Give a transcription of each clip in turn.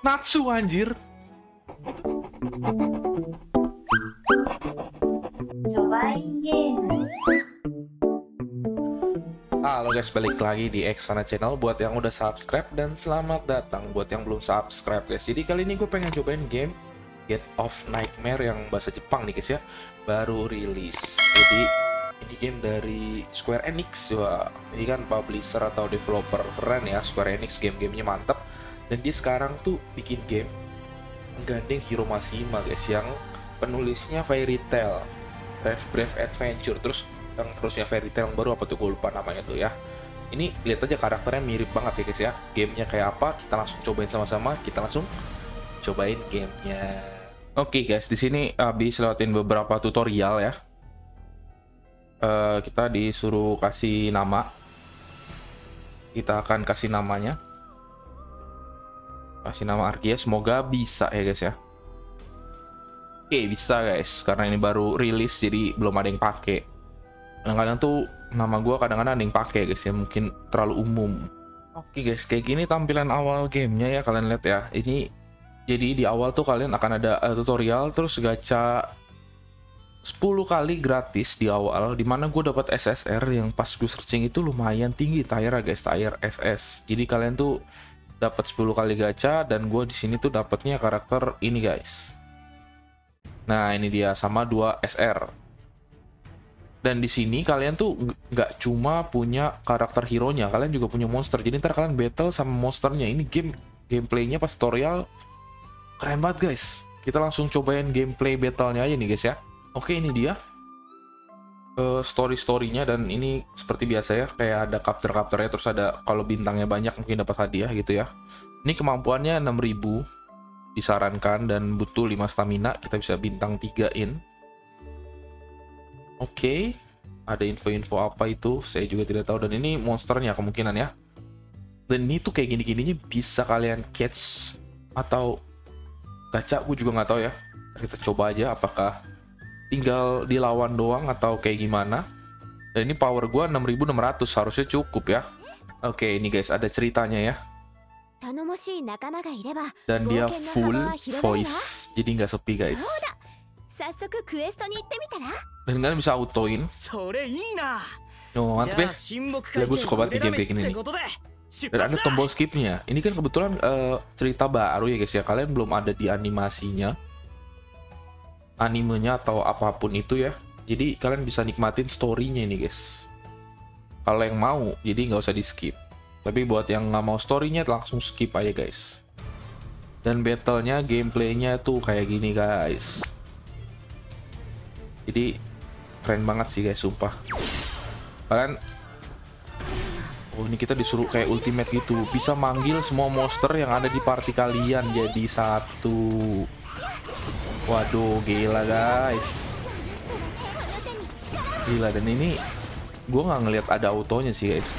Natsu anjir. Cobain game. Halo guys, balik lagi di Xana Channel buat yang udah subscribe dan selamat datang buat yang belum subscribe guys. Jadi kali ini gue pengen cobain game Get of Nightmare yang bahasa Jepang nih guys ya, baru rilis. Jadi ini game dari Square Enix, wah ini kan publisher atau developer keren ya Square Enix game-gamenya mantep. Dan dia sekarang tuh bikin game menggandeng Hiro Mashima guys yang penulisnya Fairy Tail, Brave Brave Adventure, terus yang terusnya Fairy Tail yang baru apa tuh? Gue lupa namanya tuh ya. Ini lihat aja karakternya mirip banget ya guys ya. Gamenya kayak apa kita langsung cobain sama-sama. Kita langsung cobain gamenya. Oke guys di sini habis lewatin beberapa tutorial ya. Eh, kita disuruh kasih nama. Kita akan kasih namanya kasih nama Arkia semoga bisa ya guys ya. Oke bisa guys karena ini baru rilis jadi belum ada yang pakai kadang-kadang tuh nama gue kadang-kadang ada yang pakai guys ya. Mungkin terlalu umum. Oke guys kayak gini tampilan awal gamenya ya kalian lihat ya. Ini jadi di awal tuh kalian akan ada uh, tutorial terus gacha 10 kali gratis di awal di mana gue dapat SSR yang pas gue searching itu lumayan tinggi tier guys tier SS jadi kalian tuh dapat 10 kali gacha dan gue di sini tuh dapatnya karakter ini guys. Nah ini dia sama 2 SR dan di sini kalian tuh nggak cuma punya karakter hero nya kalian juga punya monster. Jadi ntar kalian battle sama monsternya. Ini game gameplaynya pas tutorial keren banget guys. Kita langsung cobain gameplay battlenya aja nih guys ya. Oke ini dia uh, story storynya dan ini seperti biasa ya kayak ada capture terus ada kalau bintangnya banyak mungkin dapat hadiah gitu ya ini kemampuannya 6000 disarankan dan butuh 5 stamina kita bisa bintang 3 in Oke, ada info-info apa itu? Saya juga tidak tahu. Dan ini monsternya kemungkinan ya. Dan ini tuh kayak gini-gininya bisa kalian catch atau gacha. Gue juga nggak tahu ya. Kita coba aja apakah tinggal dilawan doang atau kayak gimana. Dan ini power gua 6600 harusnya cukup ya. Oke, ini guys ada ceritanya ya. Dan dia full voice, jadi nggak sepi guys. Dan kalian bisa autoin. Oh, mantep ya. Ya, gue suka banget game kayak gini nih. Dan ada tombol skipnya. Ini kan kebetulan uh, cerita baru ya guys ya. Kalian belum ada di animasinya animenya atau apa pun itu ya. Jadi kalian bisa nikmatin storynya ini guys. Kalau yang mau, jadi nggak usah di skip. Tapi buat yang nggak mau storynya langsung skip aja guys. Dan battlenya, gameplaynya tuh kayak gini guys. Jadi keren banget sih guys, sumpah. Kalian Oh ini kita disuruh kayak ultimate gitu Bisa manggil semua monster yang ada di party kalian jadi satu Waduh gila guys. Gila dan ini Gue nggak ngeliat ada autonya sih guys.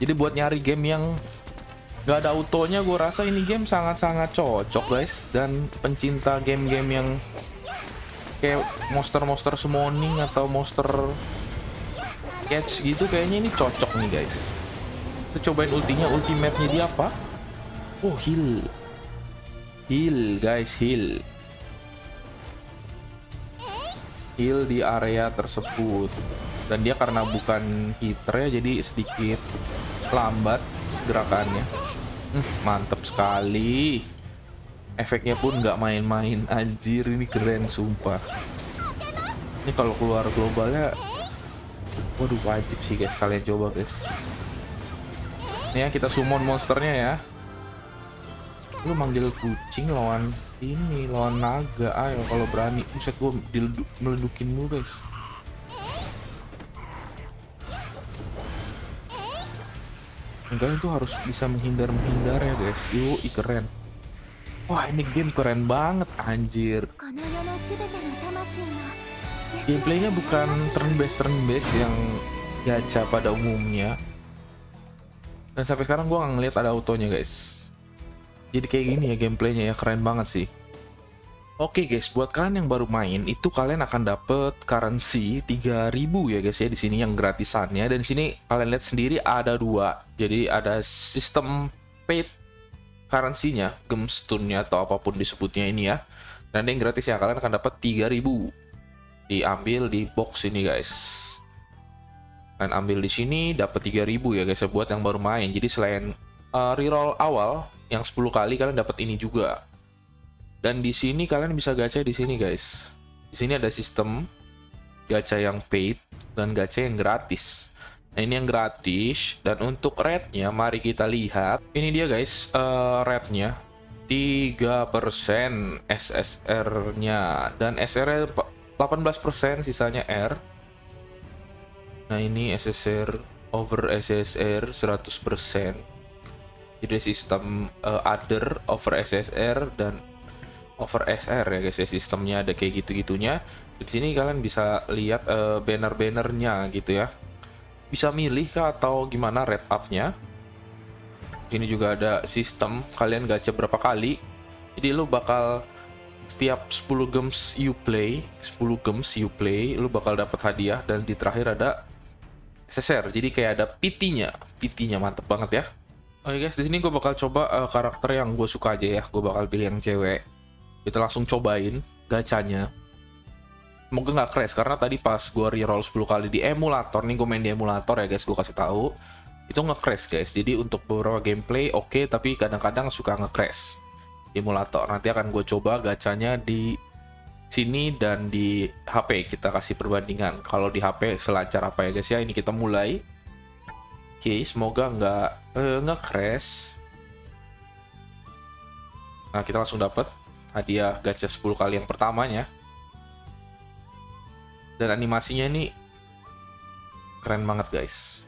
Jadi buat nyari game yang nggak ada autonya gue rasa ini game sangat-sangat cocok guys. Dan pencinta game-game yang Kayak monster-monster summoning atau monster catch gitu kayaknya ini cocok nih guys. Kita cobain ultinya ultimate-nya dia apa? Oh heal. Heal guys heal heal di area tersebut. Dan dia karena bukan hitter ya jadi sedikit lambat gerakannya. Hmm, mantep sekali. Efeknya pun nggak main-main. Anjir ini keren sumpah. Ini kalau keluar globalnya Waduh wajib sih guys kalian coba guys. Nih ya kita summon monsternya ya. Lu manggil kucing lawan ini lawan naga ayo. Kalau berani buset gue meledukin lu guys. Enggak itu harus bisa menghindar menghindar ya guys. Yuk keren. Wah ini game keren banget anjir. Gameplaynya bukan turn based turn based yang gacha pada umumnya. Dan sampai sekarang gue nggak ngeliat ada autonya guys. Jadi kayak gini ya gameplaynya ya keren banget sih. Oke guys, buat kalian yang baru main, itu kalian akan dapet currency 3000 ya guys ya di sini yang gratisannya. Dan di sini kalian lihat sendiri ada dua. Jadi ada sistem paid currency-nya, gemstone-nya atau apa pun disebutnya ini ya. Dan yang gratis ya kalian akan dapat 3000 diambil di box ini guys. Kalian ambil di sini dapat 3000 ya guys ya buat yang baru main. Jadi selain uh, reroll awal yang 10 kali kalian dapat ini juga. Dan di sini kalian bisa gacha di sini guys. Di sini ada sistem gacha yang paid dan gacha yang gratis. Nah ini yang gratis dan untuk rate-nya mari kita lihat. Ini dia guys uh, rate-nya 3% SSR-nya dan SR 18% sisanya R. Nah, ini SSR over SSR 100%. Jadi sistem uh, other over SSR dan over SR ya guys ya sistemnya ada kayak gitu-gitunya. Di sini kalian bisa lihat uh, banner-bannernya gitu ya. Bisa milih kah atau gimana red up-nya. Ini juga ada sistem kalian gacha berapa kali. Jadi lu bakal setiap 10 games you play, 10 games you play, lu bakal dapat hadiah dan di terakhir ada SSR. Jadi kayak ada PT-nya. PT-nya mantep banget ya. Oke guys, di sini gue bakal coba uh, karakter yang gue suka aja ya. Gue bakal pilih yang cewek. Kita langsung cobain gacanya. Semoga nggak crash karena tadi pas gue reroll 10 kali di emulator nih gue main di emulator ya guys gue kasih tahu itu nge-crash guys jadi untuk beberapa gameplay oke okay, tapi kadang-kadang suka nge-crash emulator nanti akan gue coba gacanya di sini dan di HP kita kasih perbandingan kalau di HP selancar apa ya guys ya ini kita mulai oke okay, semoga nggak uh, nge-crash nah kita langsung dapat hadiah gacha 10 kali yang pertamanya. Dan animasinya ini keren banget guys.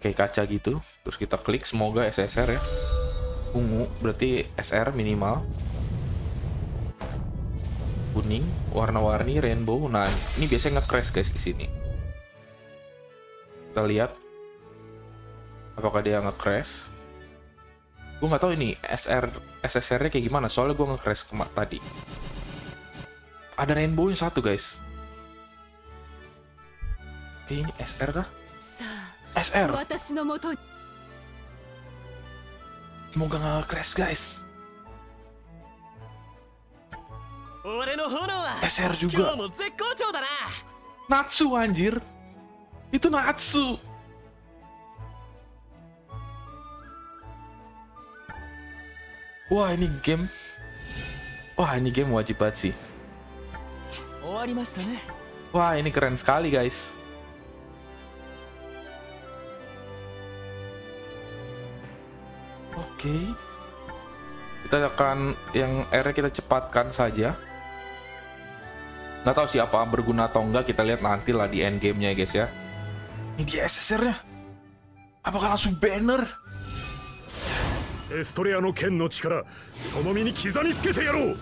Kayak kaca gitu. Terus kita klik semoga SSR ya. Ungu berarti SR minimal. Kuning warna-warni rainbow. Nah ini biasanya nge-crash guys di sini. Kita lihat apakah dia nge-crash gue nggak tahu ini SR SSR nya kayak gimana soalnya gue nge-crash kemak tadi ada rainbow yang satu guys Oke, ini SR kah? SR. Semoga nggak crash guys. SR juga. Natsu anjir. Itu Natsu. Wah ini game. Wah ini game wajib banget sih. Wah ini keren sekali guys. Oke. Okay. Kita akan yang R kita cepatkan saja. Nggak tahu sih apa berguna atau enggak, kita lihat nanti lah di end game-nya guys ya. Ini dia SSR-nya. Apakah langsung banner? エストレアの剣の力その身に刻みつけてやろう uh,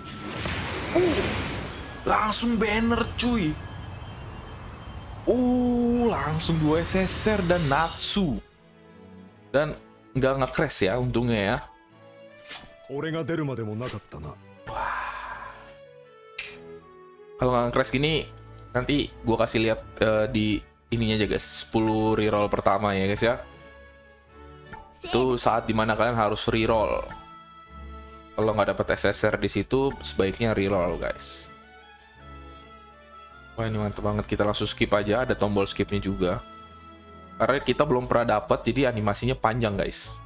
langsung banner cuy uh langsung dua SSR dan Natsu dan nggak nge-crash ya untungnya ya. Kalau nggak nge-crash gini, nanti gua kasih lihat uh, di ininya aja guys, 10 reroll pertama ya guys ya. Itu saat di mana kalian harus reroll. Kalau nggak dapat SSR di situ, sebaiknya reroll guys. Wah ini mantep banget, kita langsung skip aja, ada tombol skipnya juga. Karena kita belum pernah dapat, jadi animasinya panjang guys.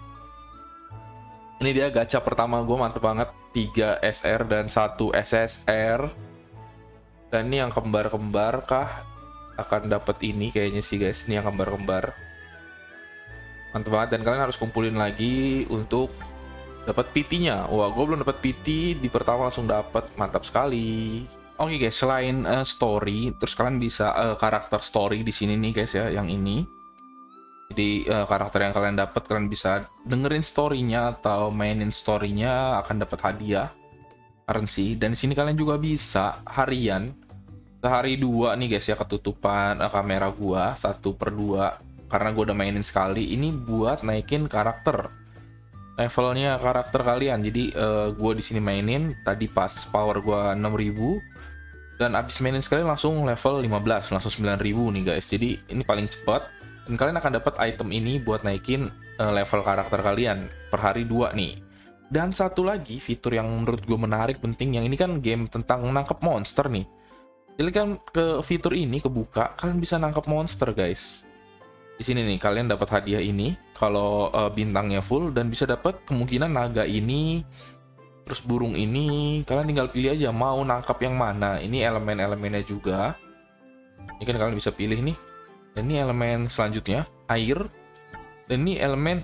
Ini dia gacha pertama gue mantep banget. 3 SR dan 1 SSR. Dan ini yang kembar-kembar kah? Akan dapat ini kayaknya sih guys. Ini yang kembar-kembar. Mantep banget. Dan kalian harus kumpulin lagi untuk dapat PT-nya. Wah, gue belum dapat PT di pertama langsung dapat. Mantap sekali. Oke okay guys, selain uh, story, terus kalian bisa uh, karakter story di sini nih guys ya, yang ini. Jadi uh, karakter yang kalian dapat kalian bisa dengerin storynya atau mainin storynya akan dapat hadiah. Currency dan di sini kalian juga bisa harian. Sehari dua nih guys ya ketutupan uh, kamera gua. Satu per dua karena gua udah mainin sekali ini buat naikin karakter levelnya karakter kalian jadi uh, gua di sini mainin tadi pas power gua 6000 dan abis mainin sekali langsung level 15 langsung 9000 nih guys jadi ini paling cepat dan kalian akan dapat item ini buat naikin eh, level karakter kalian per hari dua nih. Dan satu lagi fitur yang menurut gue menarik penting yang ini kan game tentang nangkep monster nih. Jadi kan ke fitur ini kebuka kalian bisa nangkep monster guys. Di sini nih kalian dapat hadiah ini kalau eh, bintangnya full dan bisa dapat kemungkinan naga ini terus burung ini kalian tinggal pilih aja mau nangkap yang mana. Ini elemen-elemennya juga. Ini kan kalian bisa pilih nih. Dan ini elemen selanjutnya air dan ini elemen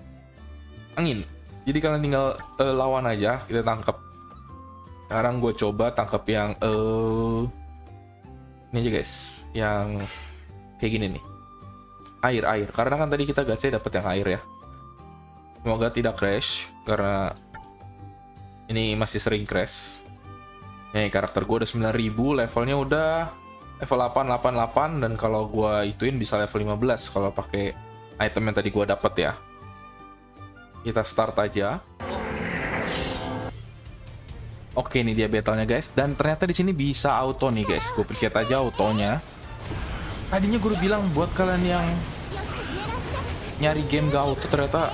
angin. Jadi kalian tinggal eh, lawan aja, kita tangkap. Sekarang gue coba tangkap yang eh ini aja guys, yang kayak gini nih. Air air, karena kan tadi kita gacha dapat yang air ya. Semoga tidak crash karena ini masih sering crash. Nih karakter gue udah 9000, levelnya udah level 888 dan kalau gua ituin bisa level 15 kalau pakai item yang tadi gua dapat ya. Kita start aja. Oke, ini dia battle-nya guys. Dan ternyata di sini bisa auto nih guys. Gue pencet aja autonya. Tadinya gue bilang buat kalian yang nyari game gak auto ternyata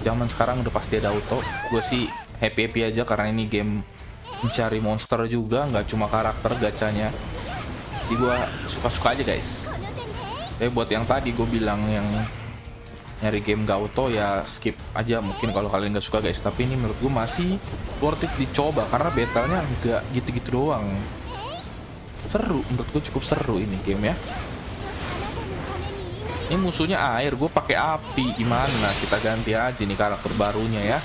zaman sekarang udah pasti ada auto. Gue sih happy happy aja karena ini game mencari monster juga, nggak cuma karakter gacanya. Jadi gue suka-suka aja guys. Tapi buat yang tadi gue bilang yang nyari game gak auto ya skip aja mungkin kalau kalian nggak suka guys tapi ini menurut gue masih worth it dicoba karena battlenya nggak gitu-gitu doang seru menurut gue cukup seru ini game ya ini musuhnya air gue pakai api. Gimana? Kita ganti aja nih karakter barunya ya.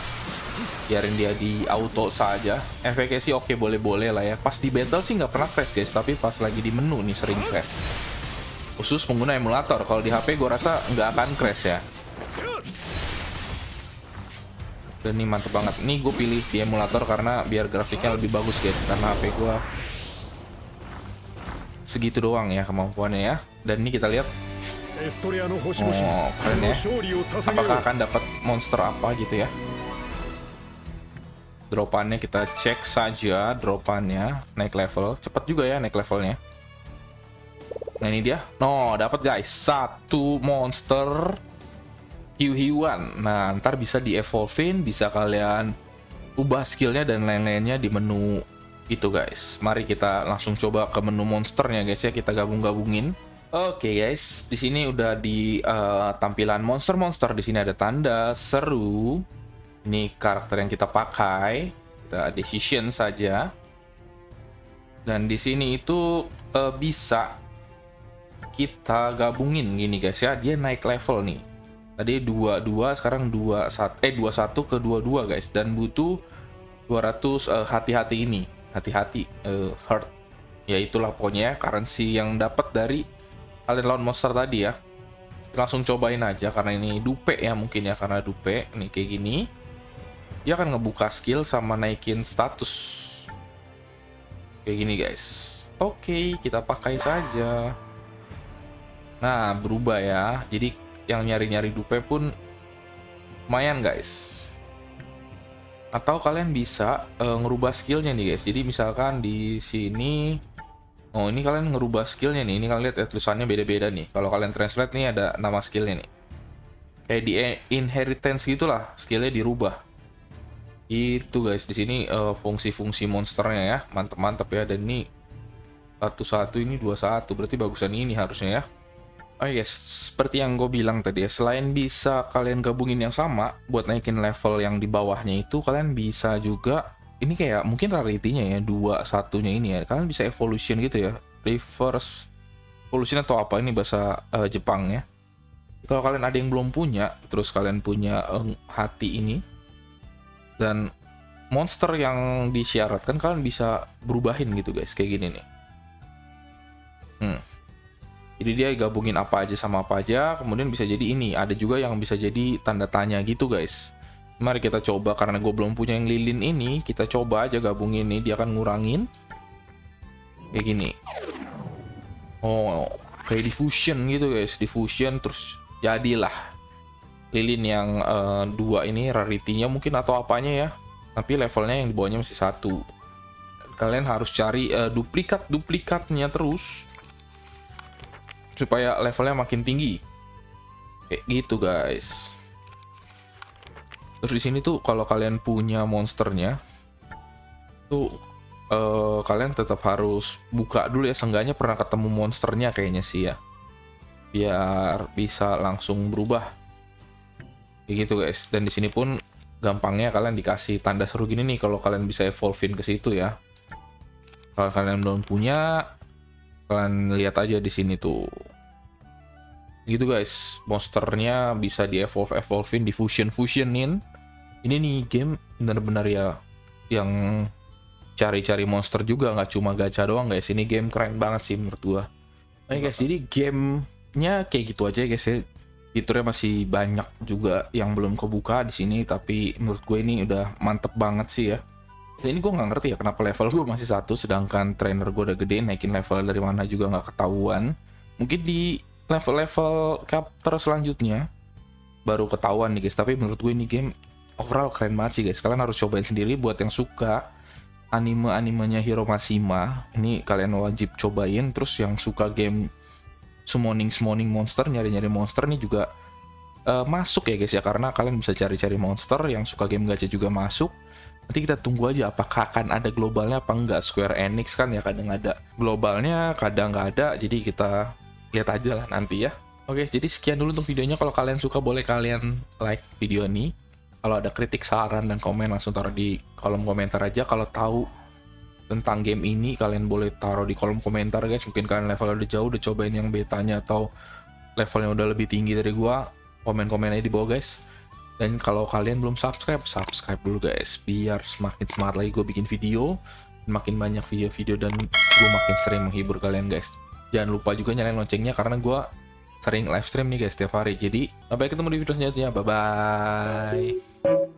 Biarin dia di auto saja. Efeknya sih oke boleh-boleh lah ya. Pas di battle sih nggak pernah crash guys. Tapi pas lagi di menu nih sering crash khusus pengguna emulator. Kalau di HP gue rasa nggak akan crash ya. Dan ini mantep banget. Ini gue pilih di emulator karena biar grafiknya lebih bagus guys. Karena HP gue segitu doang ya kemampuannya ya. Dan ini kita lihat Oh, keren ya. Apakah akan dapat monster apa gitu ya? Dropannya kita cek saja dropannya naik level. Cepat juga ya naik levelnya. Nah ini dia. No, dapat guys. Satu monster hiu-hiuan. Nah, ntar bisa di-evolvein, bisa kalian ubah skillnya dan lain-lainnya di menu itu guys. Mari kita langsung coba ke menu monsternya guys ya. Kita gabung-gabungin. Oke guys, di sini udah di eh, tampilan monster-monster di sini ada tanda seru. Ini karakter yang kita pakai. Kita decision saja. Dan di sini itu eh, bisa kita gabungin gini guys ya. Dia naik level nih. Tadi 22 sekarang 21 eh 21 ke 22 guys dan butuh 200 eh, hati-hati ini. Hati-hati eh, heart. Ya itulah pokoknya currency yang dapat dari kalian lawan monster tadi ya. Langsung cobain aja karena ini dupe ya mungkin ya karena dupe. Nih kayak gini. Dia akan ngebuka skill sama naikin status. Kayak gini guys. Oke kita pakai saja. Nah berubah ya. Jadi yang nyari-nyari dupe pun lumayan guys. Atau kalian bisa eh, ngerubah skillnya nih guys. Jadi misalkan di sini Oh ini kalian ngerubah skillnya nih. Ini kalian lihat ya tulisannya beda-beda nih. Kalau kalian translate nih ada nama skillnya nih. Kayak di inheritance gitulah skillnya dirubah. Itu guys di sini eh, fungsi-fungsi monsternya ya mantep-mantep ya. Dan ini satu satu ini dua satu berarti bagusan ini harusnya ya. Oh yes, seperti yang gue bilang tadi ya, selain bisa kalian gabungin yang sama buat naikin level yang di bawahnya itu, kalian bisa juga ini kayak mungkin rarity-nya ya dua satunya ini ya. Kalian bisa evolution gitu ya reverse evolution atau apa ini bahasa eh, Jepang ya. Kalau kalian ada yang belum punya terus kalian punya eh, hati ini dan monster yang disyaratkan kalian bisa berubahin gitu guys kayak gini nih. Hmm. jadi dia gabungin apa aja sama apa aja kemudian bisa jadi ini. Ada juga yang bisa jadi tanda tanya gitu guys Mari kita coba karena gue belum punya yang lilin ini, kita coba aja gabungin ini, dia akan ngurangin. Kayak gini. Oh, kayak diffusion gitu guys, diffusion terus jadilah lilin yang eh, dua ini rarity-nya mungkin atau apanya ya. Tapi levelnya yang di bawahnya masih satu. Kalian harus cari eh, duplikat-duplikatnya terus supaya levelnya makin tinggi. Kayak gitu guys. Terus di sini tuh kalau kalian punya monsternya tuh eh, kalian tetap harus buka dulu ya seenggaknya pernah ketemu monsternya kayaknya sih ya. Biar bisa langsung berubah. Gitu guys. Dan di sini pun gampangnya kalian dikasih tanda seru gini nih kalau kalian bisa evolvein ke situ ya. Kalau kalian belum punya, kalian lihat aja di sini tuh. Gitu guys, monsternya bisa di evolve evolvein, di fusion fusionin. Ini nih game benar-benar ya yang cari-cari monster juga nggak cuma gacha doang guys. Ini game keren banget sih menurut gua. Oke guys, jadi gamenya kayak gitu aja guys ya. Fiturnya masih banyak juga yang belum kebuka di sini, tapi menurut gue ini udah mantep banget sih ya. Ini gue nggak ngerti ya kenapa level gue masih satu, sedangkan trainer gue udah gede, naikin level dari mana juga nggak ketahuan. Mungkin di level-level chapter selanjutnya baru ketahuan nih guys. Tapi menurut gue ini game overall keren banget sih guys. Kalian harus cobain sendiri buat yang suka anime-animenya Hiro Mashima. Ini kalian wajib cobain. Terus yang suka game summoning summoning monster, nyari-nyari monster nih juga eh, masuk ya guys ya karena kalian bisa cari-cari monster yang suka game gacha juga masuk. Nanti kita tunggu aja apakah akan ada globalnya apa enggak. Square Enix kan ya kadang ada globalnya, kadang nggak ada. Jadi kita lihat aja lah nanti ya. Oke, jadi sekian dulu untuk videonya. Kalau kalian suka boleh kalian like video ini. Kalau ada kritik, saran, dan komen langsung taruh di kolom komentar aja. Kalau tahu tentang game ini kalian boleh taruh di kolom komentar guys. Mungkin kalian level udah jauh udah cobain yang betanya atau levelnya udah lebih tinggi dari gua. Komen-komen aja di bawah guys. Dan kalau kalian belum subscribe, subscribe dulu guys. Biar semakin semangat lagi gue bikin video. Makin banyak video-video dan gue makin sering menghibur kalian guys. Jangan lupa juga nyalain loncengnya karena gue sering live stream nih guys setiap hari. Jadi sampai ketemu di video selanjutnya. Bye bye.